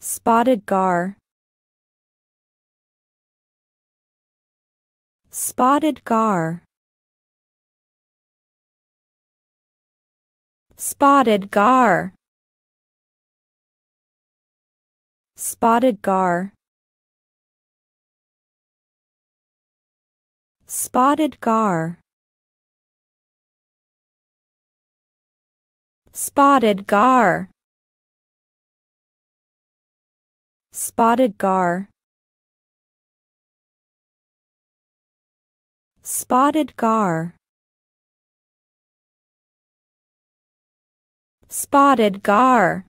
Spotted gar. Spotted gar. Spotted gar. Spotted gar. Spotted gar. Spotted gar. Spotted gar. Spotted gar. Spotted gar.